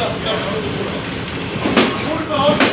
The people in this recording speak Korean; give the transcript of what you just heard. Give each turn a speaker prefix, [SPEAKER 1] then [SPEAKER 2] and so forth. [SPEAKER 1] Hold on.